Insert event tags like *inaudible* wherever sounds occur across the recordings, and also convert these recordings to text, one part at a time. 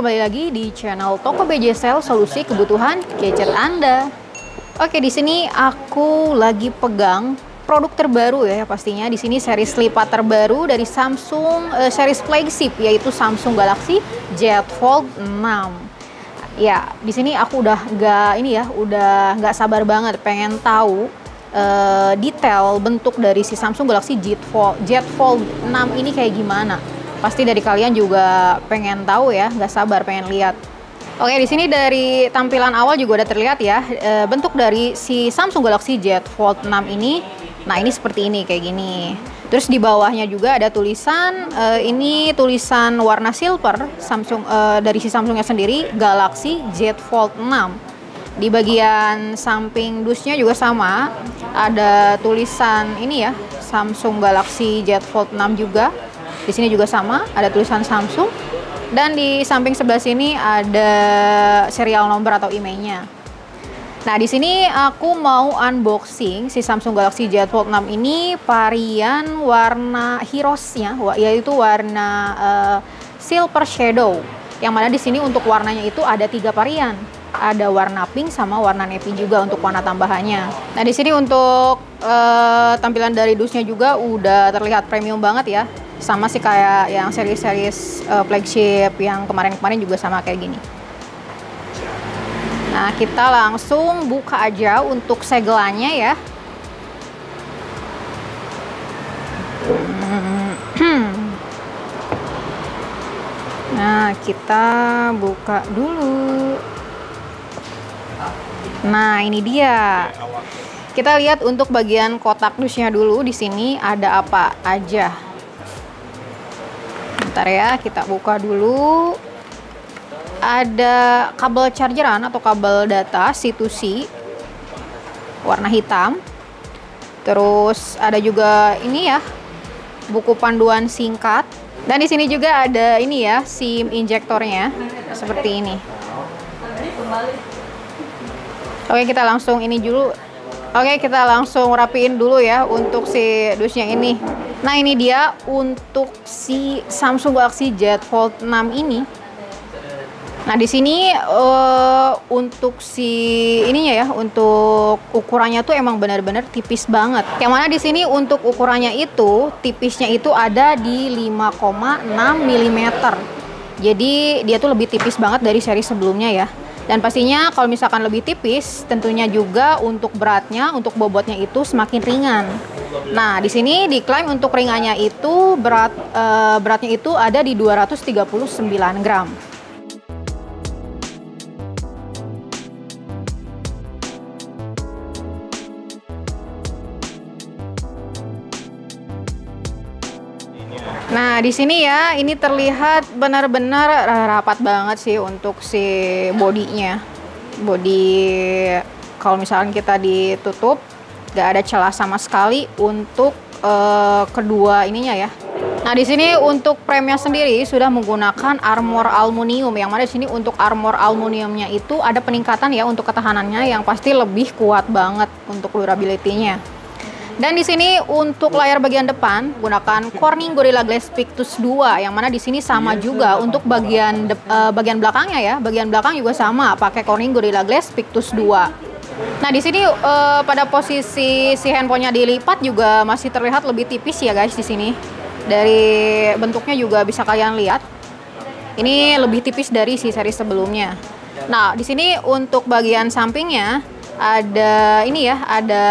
kembali lagi di channel Toko BJ Solusi Kebutuhan Gadget Anda. Oke, di sini aku lagi pegang produk terbaru ya pastinya. Di sini series lipat terbaru dari Samsung uh, series flagship yaitu Samsung Galaxy Z Fold 6. Ya, di sini aku udah nggak ini ya, udah nggak sabar banget pengen tahu uh, detail bentuk dari si Samsung Galaxy Z Fold, Z Fold 6 ini kayak gimana. Pasti dari kalian juga pengen tahu ya, nggak sabar pengen lihat. Oke, di sini dari tampilan awal juga udah terlihat ya e, bentuk dari si Samsung Galaxy Z Fold 6 ini. Nah, ini seperti ini kayak gini. Terus di bawahnya juga ada tulisan e, ini tulisan warna silver Samsung e, dari si Samsungnya sendiri Galaxy Z Fold 6. Di bagian samping dusnya juga sama, ada tulisan ini ya Samsung Galaxy Z Fold 6 juga di sini juga sama, ada tulisan Samsung. Dan di samping sebelah sini ada serial nomor atau emailnya. Nah, di sini aku mau unboxing si Samsung Galaxy Z Fold 6 ini varian warna Heroes-nya, yaitu warna uh, Silver Shadow. Yang mana di sini untuk warnanya itu ada tiga varian. Ada warna pink sama warna navy juga untuk warna tambahannya. Nah, di sini untuk uh, tampilan dari dusnya juga udah terlihat premium banget ya sama sih kayak yang series-series uh, flagship yang kemarin-kemarin juga sama kayak gini. Nah kita langsung buka aja untuk segelannya ya. *clears throat* Nah kita buka dulu. Nah ini dia. Kita lihat untuk bagian kotak dusnya dulu di sini ada apa aja Bentar ya, kita buka dulu. Ada kabel chargeran atau kabel data C2C warna hitam. Terus ada juga ini ya, buku panduan singkat. Dan di sini juga ada ini ya, SIM injektornya seperti ini. Oke, kita langsung ini dulu. Oke, kita langsung rapiin dulu ya untuk si dusnya ini. Nah ini dia untuk si Samsung Galaxy Z Fold 6 ini. Nah di sini uh, untuk si ininya ya, untuk ukurannya tuh emang benar-benar tipis banget. Yang mana di sini untuk ukurannya itu tipisnya itu ada di 5,6 mm. Jadi dia tuh lebih tipis banget dari seri sebelumnya ya. Dan pastinya kalau misalkan lebih tipis, tentunya juga untuk beratnya, untuk bobotnya itu semakin ringan. Nah, di sini diklaim untuk ringannya itu berat e, beratnya itu ada di 239 gram. Nah, di sini ya, ini terlihat benar-benar rapat banget sih untuk si bodinya. Body kalau misalkan kita ditutup gak ada celah sama sekali untuk uh, kedua ininya ya. Nah, di sini untuk premnya sendiri sudah menggunakan armor aluminium yang mana di sini untuk armor aluminiumnya itu ada peningkatan ya untuk ketahanannya yang pasti lebih kuat banget untuk durability-nya. Dan di sini untuk layar bagian depan gunakan Corning Gorilla Glass Victus 2 yang mana di sini sama juga untuk bagian de, uh, bagian belakangnya ya. Bagian belakang juga sama pakai Corning Gorilla Glass Victus 2. Nah, di sini uh, pada posisi si handphonenya dilipat juga masih terlihat lebih tipis ya guys di sini. Dari bentuknya juga bisa kalian lihat. Ini lebih tipis dari si seri sebelumnya. Nah, di sini untuk bagian sampingnya ada ini ya, ada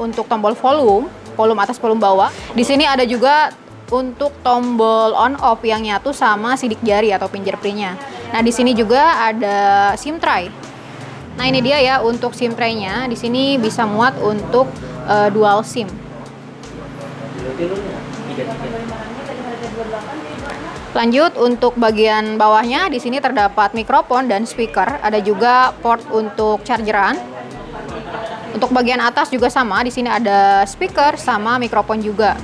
untuk tombol volume, volume atas volume bawah. Di sini ada juga untuk tombol on off yang nyatu sama sidik jari atau fingerprintnya. Nah, di sini juga ada SIM tray Nah ini dia ya untuk SIM tray-nya. Di sini bisa muat untuk uh, dual SIM. Lanjut untuk bagian bawahnya di sini terdapat mikrofon dan speaker. Ada juga port untuk chargeran. Untuk bagian atas juga sama. Di sini ada speaker sama mikrofon juga.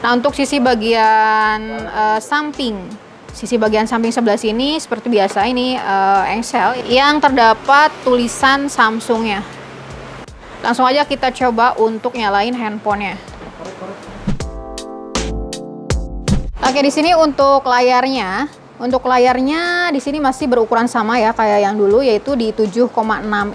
Nah untuk sisi bagian uh, samping Sisi bagian samping sebelah sini seperti biasa ini uh, engsel yang terdapat tulisan Samsungnya. Langsung aja kita coba untuk nyalain handphonenya. Oke, di sini untuk layarnya untuk layarnya di sini masih berukuran sama ya kayak yang dulu yaitu di 7,6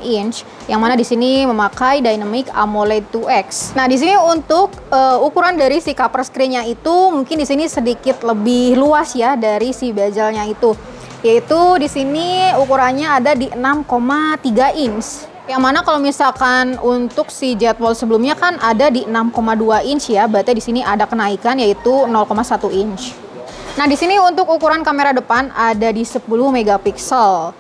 inch yang mana di sini memakai Dynamic AMOLED 2X. Nah, di sini untuk uh, ukuran dari si cover screen-nya itu mungkin di sini sedikit lebih luas ya dari si bezelnya itu. Yaitu di sini ukurannya ada di 6,3 inch. Yang mana kalau misalkan untuk si Jetwall sebelumnya kan ada di 6,2 inch ya, berarti di sini ada kenaikan yaitu 0,1 inch. Nah, di sini untuk ukuran kamera depan ada di 10 megapiksel.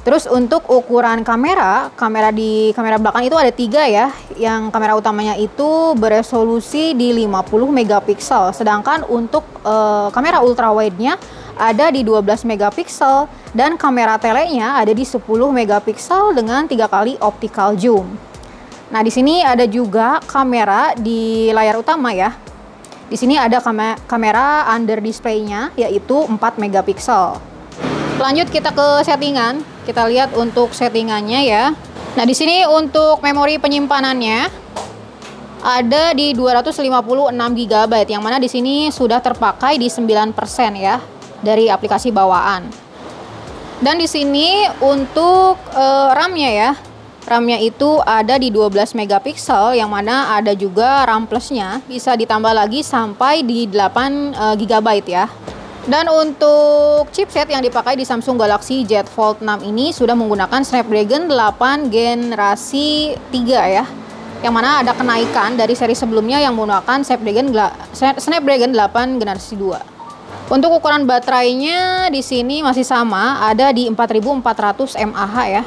Terus untuk ukuran kamera, kamera di kamera belakang itu ada tiga ya. Yang kamera utamanya itu beresolusi di 50 megapiksel. Sedangkan untuk uh, kamera ultrawide-nya ada di 12 megapiksel dan kamera telenya ada di 10 megapiksel dengan tiga kali optical zoom. Nah, di sini ada juga kamera di layar utama ya. Di sini ada kamera under display-nya yaitu 4 megapiksel. Lanjut kita ke settingan. Kita lihat untuk settingannya ya. Nah, di sini untuk memori penyimpanannya ada di 256 GB yang mana di sini sudah terpakai di 9% ya dari aplikasi bawaan. Dan di sini untuk uh, RAM-nya ya, RAM-nya itu ada di 12 megapiksel yang mana ada juga RAM plusnya bisa ditambah lagi sampai di 8 uh, eh, GB ya. Dan untuk chipset yang dipakai di Samsung Galaxy Z Fold 6 ini sudah menggunakan Snapdragon 8 generasi 3 ya. Yang mana ada kenaikan dari seri sebelumnya yang menggunakan Snapdragon Snapdragon 8 generasi 2. Untuk ukuran baterainya di sini masih sama, ada di 4400 mAh ya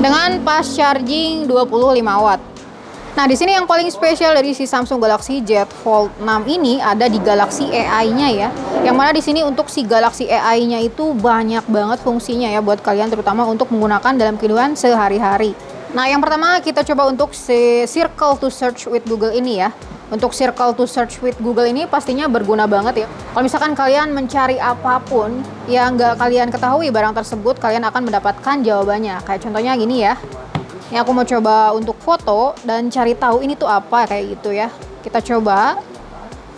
dengan fast charging 25 watt. Nah, di sini yang paling spesial dari si Samsung Galaxy Z Fold 6 ini ada di Galaxy AI-nya ya. Yang mana di sini untuk si Galaxy AI-nya itu banyak banget fungsinya ya buat kalian terutama untuk menggunakan dalam kehidupan sehari-hari. Nah, yang pertama kita coba untuk si Circle to Search with Google ini ya. Untuk circle to search with Google ini pastinya berguna banget ya. Kalau misalkan kalian mencari apa pun yang nggak kalian ketahui barang tersebut, kalian akan mendapatkan jawabannya. Kayak contohnya gini ya. Ini aku mau coba untuk foto dan cari tahu ini tuh apa kayak gitu ya. Kita coba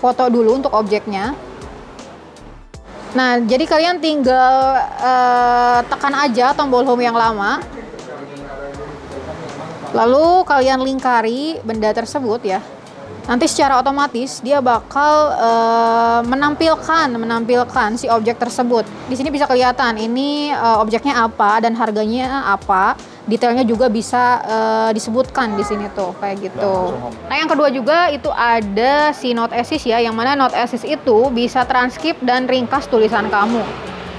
foto dulu untuk objeknya. Nah, jadi kalian tinggal uh, tekan aja tombol home yang lama. Lalu kalian lingkari benda tersebut ya nanti secara otomatis dia bakal uh, menampilkan menampilkan si objek tersebut. Di sini bisa kelihatan ini uh, objeknya apa dan harganya apa. Detailnya juga bisa uh, disebutkan di sini tuh kayak gitu. Nah, yang kedua juga itu ada si Note Assist ya, yang mana Note Assist itu bisa transkrip dan ringkas tulisan kamu.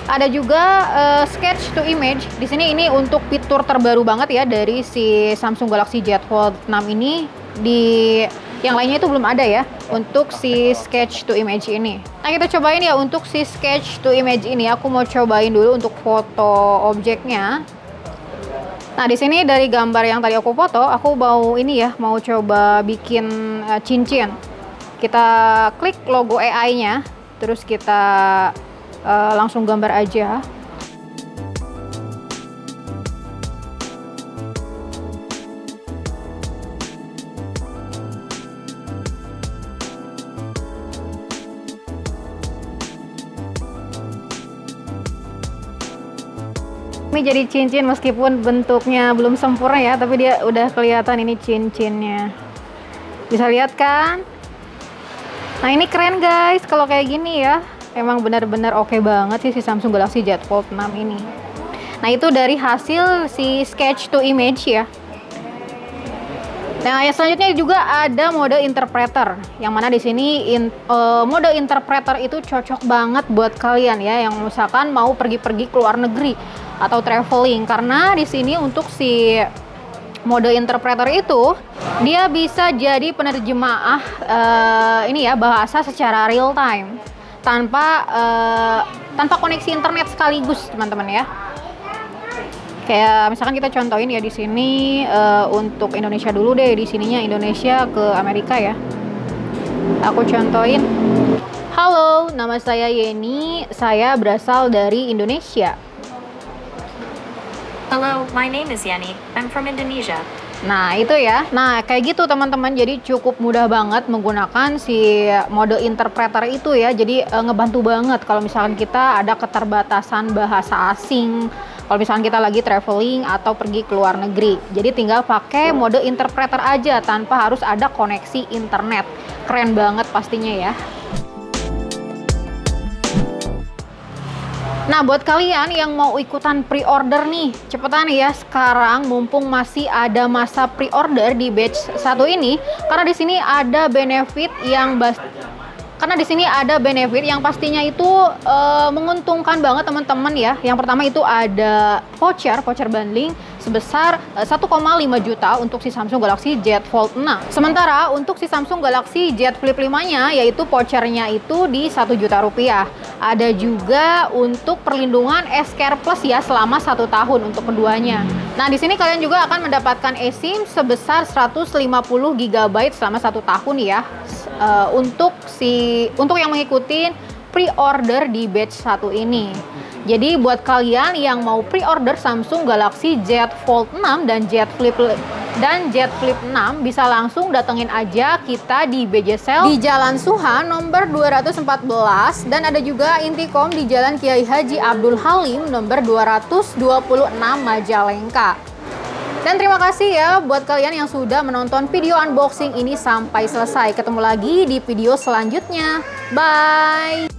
Ada juga uh, sketch to image. Di sini ini untuk fitur terbaru banget ya dari si Samsung Galaxy Z Fold 6 ini di yang lainnya itu belum ada ya untuk si sketch to image ini. Nah kita cobain ya untuk si sketch to image ini. Aku mau cobain dulu untuk foto objeknya. Nah di sini dari gambar yang tadi aku foto, aku mau ini ya mau coba bikin uh, cincin. Kita klik logo AI-nya, terus kita uh, langsung gambar aja. Ini jadi cincin meskipun bentuknya belum sempurna ya, tapi dia udah kelihatan ini cincinnya. Bisa lihat kan? Nah ini keren guys, kalau kayak gini ya, emang benar-benar oke okay banget sih si Samsung Galaxy Z Fold 6 ini. Nah itu dari hasil si sketch to image ya. Nah, yang selanjutnya juga ada mode interpreter, yang mana di sini in, uh, mode interpreter itu cocok banget buat kalian ya, yang misalkan mau pergi-pergi ke luar negeri atau traveling, karena di sini untuk si mode interpreter itu dia bisa jadi penerjemah uh, ini ya bahasa secara real time tanpa uh, tanpa koneksi internet sekaligus teman-teman ya. Kayak misalkan kita contohin ya di sini uh, untuk Indonesia dulu deh, di sininya Indonesia ke Amerika ya. Aku contohin. Halo, nama saya Yeni. Saya berasal dari Indonesia. Hello, my name is Yanni. I'm from Indonesia. Nah, itu ya. Nah, kayak gitu teman-teman. Jadi cukup mudah banget menggunakan si mode interpreter itu ya. Jadi e, ngebantu banget kalau misalkan kita ada keterbatasan bahasa asing. Kalau misalkan kita lagi traveling atau pergi ke luar negeri. Jadi tinggal pakai mode interpreter aja tanpa harus ada koneksi internet. Keren banget pastinya ya. Nah, buat kalian yang mau ikutan pre-order nih, cepetan ya sekarang mumpung masih ada masa pre-order di batch satu ini karena di sini ada benefit yang karena di sini ada benefit yang pastinya itu uh, menguntungkan banget teman-teman ya. Yang pertama itu ada voucher, voucher bundling sebesar 1,5 eh, juta untuk si Samsung Galaxy Z Fold 6. Sementara untuk si Samsung Galaxy Z Flip 5-nya yaitu vouchernya itu di 1 juta rupiah. Ada juga untuk perlindungan S-Care Plus ya selama satu tahun untuk keduanya. Nah di sini kalian juga akan mendapatkan eSIM sebesar 150 GB selama satu tahun ya uh, untuk si untuk yang mengikuti pre-order di batch 1 ini. Jadi buat kalian yang mau pre-order Samsung Galaxy Z Fold 6 dan Z Flip dan Z Flip 6 bisa langsung datengin aja kita di BJ Sale di Jalan Suha nomor 214 dan ada juga Intikom di Jalan Kiai Haji Abdul Halim nomor 226 Majalengka. Dan terima kasih ya buat kalian yang sudah menonton video unboxing ini sampai selesai. Ketemu lagi di video selanjutnya. Bye!